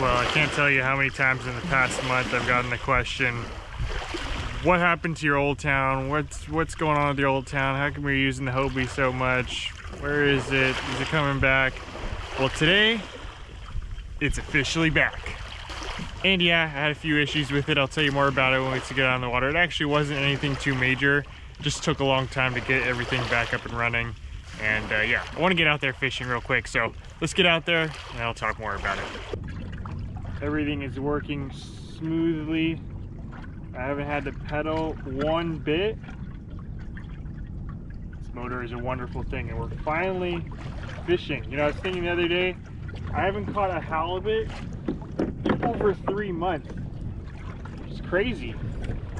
Well, I can't tell you how many times in the past month I've gotten the question, what happened to your old town? What's what's going on with your old town? How come you're using the Hobie so much? Where is it? Is it coming back? Well, today, it's officially back. And yeah, I had a few issues with it. I'll tell you more about it when we get on the water. It actually wasn't anything too major. It just took a long time to get everything back up and running. And uh, yeah, I want to get out there fishing real quick. So let's get out there and I'll talk more about it. Everything is working smoothly. I haven't had to pedal one bit. This motor is a wonderful thing and we're finally fishing. You know, I was thinking the other day, I haven't caught a halibut in over three months. It's crazy.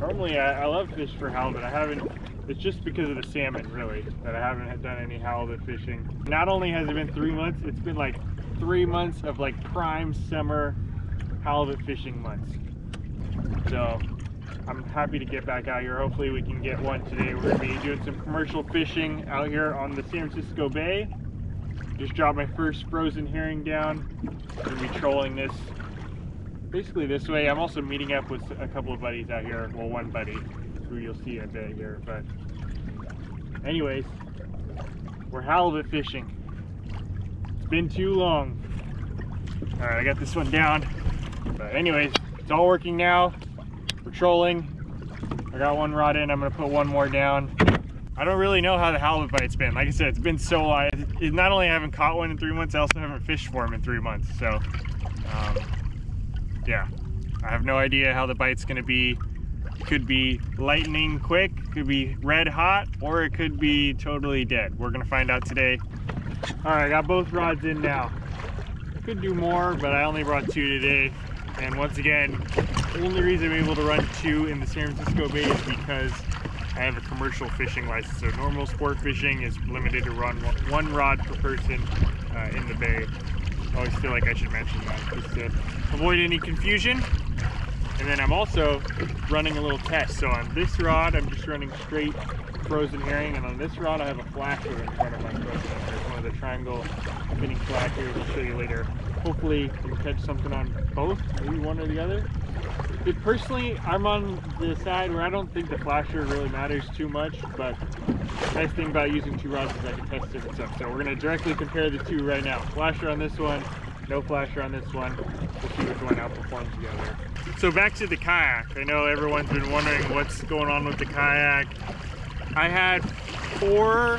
Normally I, I love fish for halibut. I haven't, it's just because of the salmon really, that I haven't done any halibut fishing. Not only has it been three months, it's been like three months of like prime summer halibut fishing months. So I'm happy to get back out here. Hopefully we can get one today. We're gonna be doing some commercial fishing out here on the San Francisco Bay. Just dropped my first frozen herring down. Gonna be trolling this basically this way. I'm also meeting up with a couple of buddies out here. Well, one buddy who you'll see in a bit here. But anyways, we're halibut fishing. It's been too long. All right, I got this one down. But anyways, it's all working now. We're trolling. I got one rod in. I'm gonna put one more down. I don't really know how the halibut bite's been. Like I said, it's been so long. Not only I haven't caught one in three months, I also haven't fished for him in three months. So, um, yeah, I have no idea how the bite's gonna be. Could be lightning quick, could be red hot, or it could be totally dead. We're gonna find out today. All right, I got both rods in now. I could do more, but I only brought two today. And once again, the only reason I'm able to run two in the San Francisco Bay is because I have a commercial fishing license. So normal sport fishing is limited to run one rod per person uh, in the bay. I always feel like I should mention that just to avoid any confusion. And then I'm also running a little test. So on this rod, I'm just running straight frozen herring. And on this rod, I have a flasher in front of my frozen herring. It's one of the triangle spinning flashers. I'll show you later. Hopefully, can catch something on both, maybe one or the other. It, personally, I'm on the side where I don't think the flasher really matters too much, but nice thing about using two rods is I can test different stuff. So we're going to directly compare the two right now. Flasher on this one, no flasher on this one. We'll see which one outperforms the other. So back to the kayak. I know everyone's been wondering what's going on with the kayak. I had four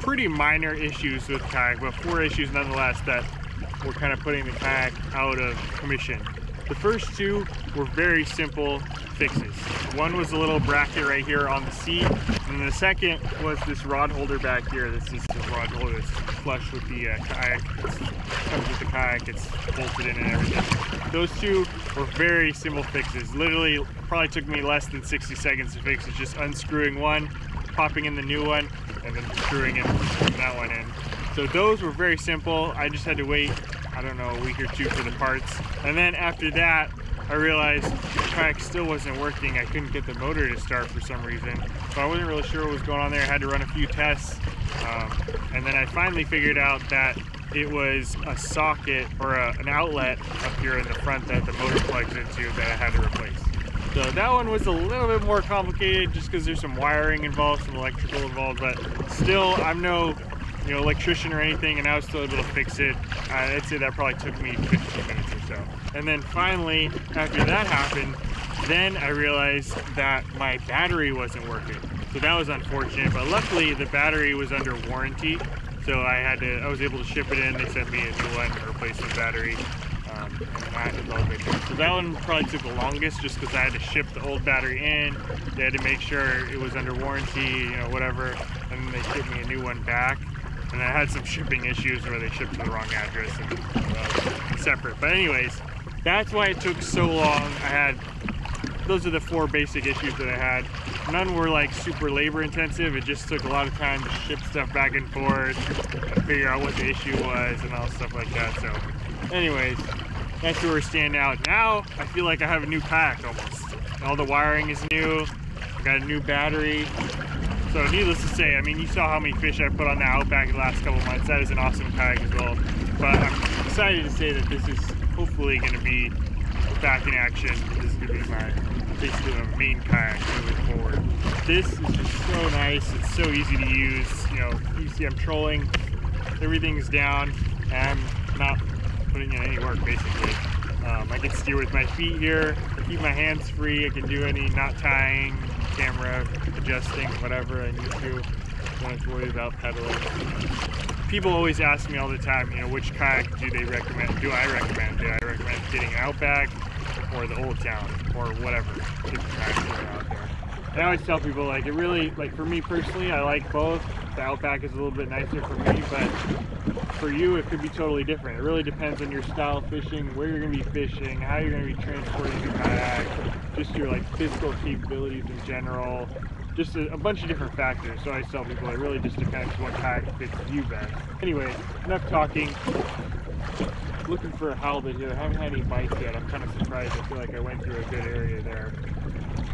pretty minor issues with kayak, but four issues nonetheless that were kind of putting the kayak out of commission. The first two were very simple fixes. One was a little bracket right here on the seat, and the second was this rod holder back here. This is the rod holder that's flush with the uh, kayak. It comes with the kayak, it's bolted in and everything. Those two were very simple fixes. Literally, probably took me less than 60 seconds to fix. It's just unscrewing one, popping in the new one, and then screwing in that one in. So those were very simple. I just had to wait, I don't know, a week or two for the parts. And then after that, I realized the kayak still wasn't working. I couldn't get the motor to start for some reason. So I wasn't really sure what was going on there. I had to run a few tests. Um, and then I finally figured out that it was a socket or a, an outlet up here in the front that the motor plugs into that I had to replace. So that one was a little bit more complicated just because there's some wiring involved, some electrical involved, but still I'm no you know, electrician or anything, and I was still able to fix it. Uh, I'd say that probably took me 15 minutes or so. And then finally, after that happened, then I realized that my battery wasn't working. So that was unfortunate, but luckily the battery was under warranty. So I had to, I was able to ship it in. They sent me a new one, a replacement battery. Um, and. So that one probably took the longest just because I had to ship the old battery in. They had to make sure it was under warranty, you know, whatever. And then they shipped me a new one back and I had some shipping issues where they shipped to the wrong address and uh, separate. But anyways, that's why it took so long. I had, those are the four basic issues that I had. None were like super labor intensive. It just took a lot of time to ship stuff back and forth, figure out what the issue was and all stuff like that. So anyways, that's where we're standing out. Now I feel like I have a new kayak almost. All the wiring is new. I got a new battery. So needless to say, I mean, you saw how many fish I put on the Outback the last couple months. That is an awesome kayak as well. But I'm excited to say that this is hopefully going to be back in action. This is going to be my basically my main kayak moving forward. This is just so nice. It's so easy to use. You know, you see I'm trolling. Everything's down. And I'm not putting in any work basically. Um, I can steer with my feet here, keep my hands free. I can do any knot tying, camera adjusting, whatever I need to. Don't have to worry about pedaling. People always ask me all the time, you know, which kayak do they recommend? Do I recommend? Do I recommend getting Outback or the Old Town or whatever different kayaks are out there? And I always tell people like it really like for me personally, I like both. The Outback is a little bit nicer for me, but for you it could be totally different. It really depends on your style of fishing, where you're gonna be fishing, how you're gonna be transporting your kayak, just your like physical capabilities in general, just a, a, bunch of different factors. So I tell people it really just depends what kayak fits you best. Anyway, enough talking. Looking for a halibut here. I haven't had any bites yet. I'm kind of surprised. I feel like I went through a good area there.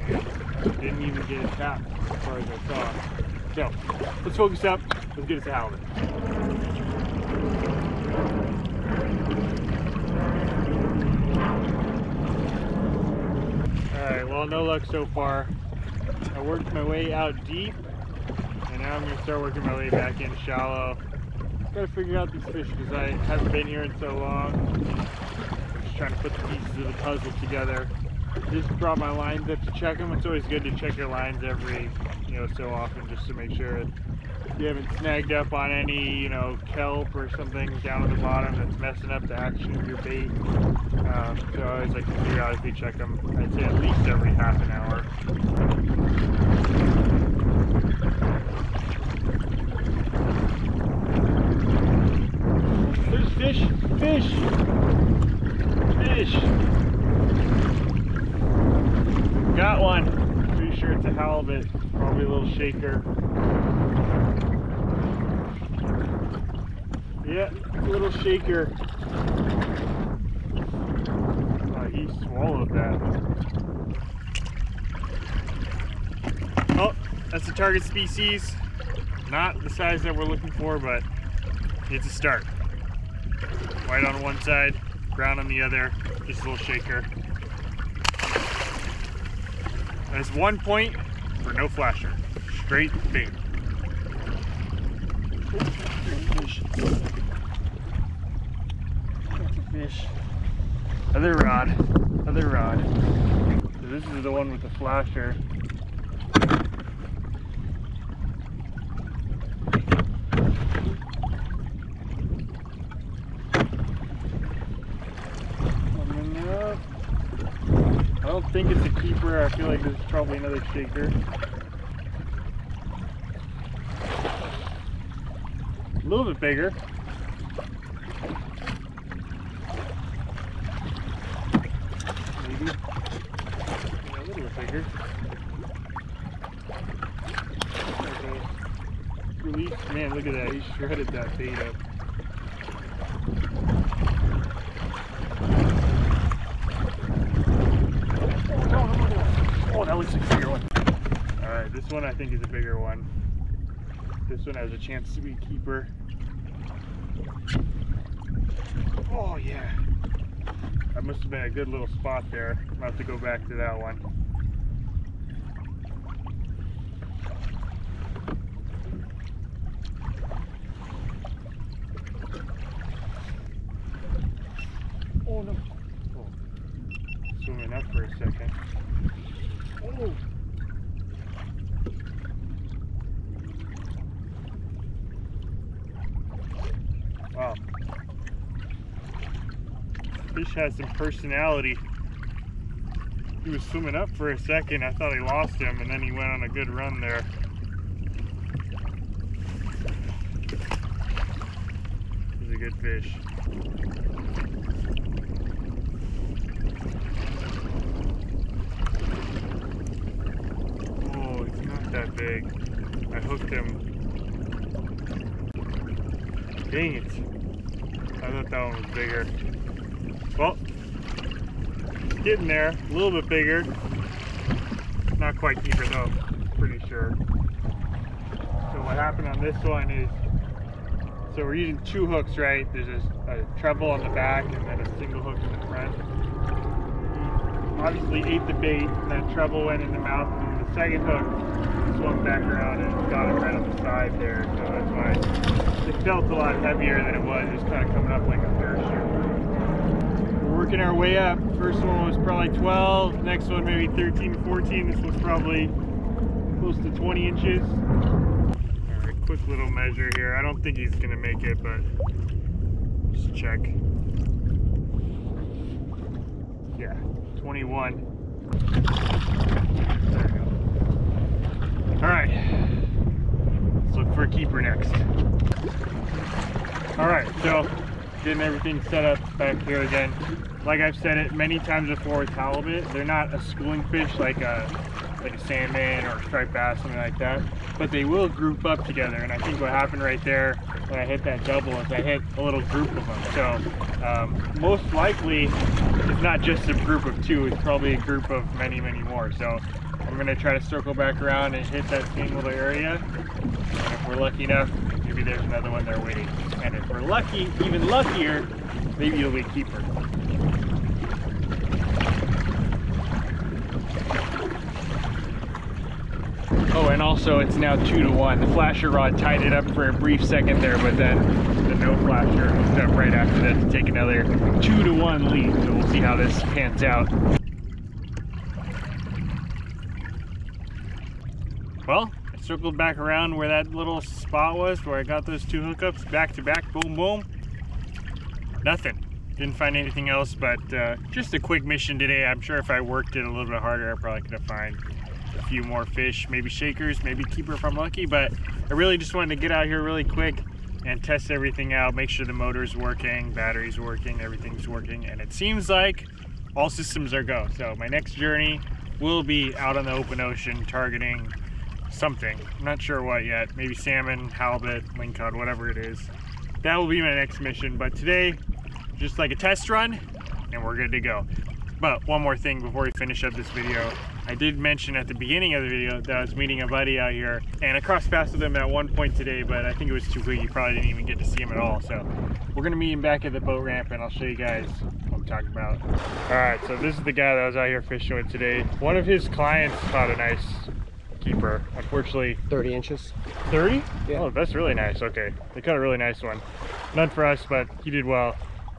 And didn't even get a tap as far as I saw. So let's focus up. Let's get us a halibut. Alright, well no luck so far. I worked my way out deep and now I'm going to start working my way back in shallow. Gotta figure out these fish because I haven't been here in so long. I'm just trying to put the pieces of the puzzle together. Just brought my lines up to check them. It's always good to check your lines every, you know, so often just to make sure you haven't snagged up on any, you know, kelp or something down at the bottom that's messing up the action of your bait. Um, so I always like to periodically check them, I'd say at least every half an hour. There's fish, fish, fish. Got one. Pretty sure it's a halibut, probably a little shaker. Yeah, little shaker. Oh, he swallowed that. Oh, that's the target species. Not the size that we're looking for, but it's a start. White on one side, brown on the other, just a little shaker. That's one point for no flasher. Straight bait. fish. Other rod. Other rod. So this is the one with the flasher. Coming up. I don't think it's a keeper. I feel like this is probably another shaker. A little bit bigger. bigger. Release, man, look at that. He shredded that bait up. Oh, that looks like a bigger one. Alright, this one I think is a bigger one. This one has a chance to be keeper. Oh, yeah. That must have been a good little spot there. I'll have to go back to that one. Oh no. Oh. Swimming up for a second. Oh. Wow. Fish has some personality. He was swimming up for a second. I thought I lost him, and then he went on a good run there. He's a good fish. Oh, it's not that big. I hooked him. Dang it. I thought that one was bigger. Well, getting there. A little bit bigger. Not quite keeper though, pretty sure. So what happened on this one is So we're using two hooks, right? There's a, a treble on the back and then a single hook in the front. Obviously ate the bait, and that treble went in the mouth, and the second hook swung back around and got it right on the side there. So that's why it felt a lot heavier than it was. It was kind of coming up like a. We're working our way up. First one was probably 12, next one maybe 13, 14. This one's probably close to 20 inches. All right, quick little measure here. I don't think he's gonna make it, but just check. Yeah, 21. There we go. All right, let's look for a keeper next. All right, so getting everything set up back here again. Like I've said it many times before with halibut, they're not a schooling fish like a like a salmon or a striped bass, something like that. But they will group up together, and I think what happened right there when I hit that double is I hit a little group of them. So um, most likely, it's not just a group of two; it's probably a group of many, many more. So I'm gonna try to circle back around and hit that same little area. And if we're lucky enough, maybe there's another one there waiting. And if we're lucky, even luckier, maybe you'll be a keeper. Oh, and also it's now two to one. The flasher rod tied it up for a brief second there, but then the no flasher hooked up right after that to take another two to one lead. So we'll see how this pans out. Well, I circled back around where that little spot was where I got those two hookups back to back, boom, boom. Nothing. Didn't find anything else, but uh, just a quick mission today. I'm sure if I worked it a little bit harder, I probably could have found a few more fish, maybe shakers, maybe keeper if I'm lucky, but I really just wanted to get out here really quick and test everything out, make sure the motor's working, battery's working, everything's working, and it seems like all systems are go. So my next journey will be out on the open ocean targeting something. I'm not sure what yet. Maybe salmon, halibut, lingcod, whatever it is. That will be my next mission, but today, just like a test run, and we're good to go. But one more thing before we finish up this video. I did mention at the beginning of the video that I was meeting a buddy out here and I crossed paths with him at one point today, but I think it was too quick. You probably didn't even get to see him at all. So we're gonna meet him back at the boat ramp and I'll show you guys what I'm talking about. All right, so this is the guy that I was out here fishing with today. One of his clients caught a nice keeper. Unfortunately, 30 inches. 30? Yeah. Oh, that's really nice. Okay. They caught a really nice one. None for us, but he did well.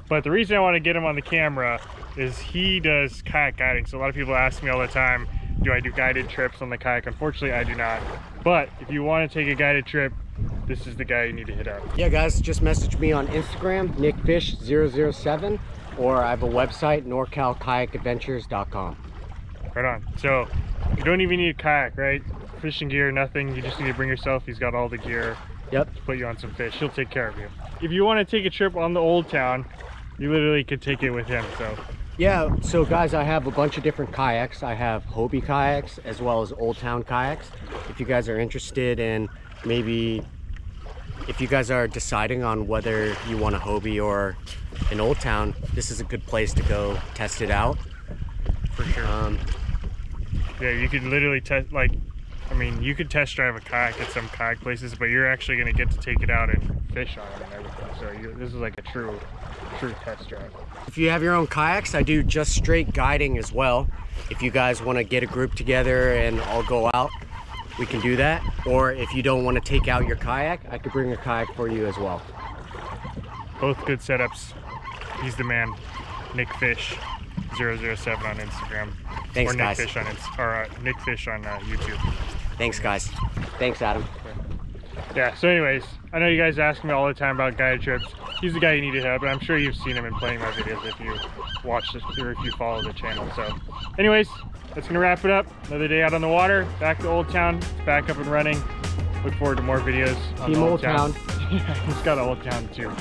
But the reason I want to get him on the camera is he does kayak guiding. So a lot of people ask me all the time, do I do guided trips on the kayak? Unfortunately, I do not. But if you want to take a guided trip, this is the guy you need to hit up. Yeah, guys, just message me on Instagram, nickfish007, or I have a website, norcalkayakadventures.com. Right on. So you don't even need a kayak, right? Fishing gear, nothing. You just need to bring yourself. He's got all the gear Yep. to put you on some fish. He'll take care of you. If you want to take a trip on the Old Town, you literally could take it with him. So Yeah, so guys, I have a bunch of different kayaks. I have Hobie kayaks as well as Old Town kayaks. If you guys are interested in maybe if you guys are deciding on whether you want a Hobie or an Old Town, this is a good place to go test it out. for sure. Um, Yeah, you could literally test like I mean, you could test drive a kayak at some kayak places, but you're actually going to get to take it out and fish on it and everything. So you, this is like a true, true test drive. If you have your own kayaks, I do just straight guiding as well. If you guys want to get a group together and all go out, we can do that. Or if you don't want to take out your kayak, I could bring a kayak for you as well. Both good setups. He's the man. Nick Fish, 007 on Instagram. Thanks, or Nick guys. Fish on Inst- or uh, Nick Fish on uh, YouTube. Thanks, guys. Thanks, Adam. Yeah. So, anyways, I know you guys ask me all the time about guided trips. He's the guy you need to up, and I'm sure you've seen him in plenty of my videos if you watch this or if you follow the channel. So, anyways, that's gonna wrap it up. Another day out on the water, back to Old Town. Back up and running. Look forward to more videos on Team the Old Town. He's got Old Town too.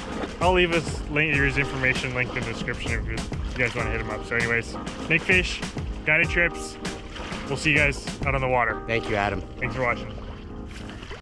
I'll leave his link, his information linked in the description if you you guys want to hit him up. So, anyways, Nick Fish, guided trips. We'll see you guys out on the water. Thank you, Adam. Thanks for watching.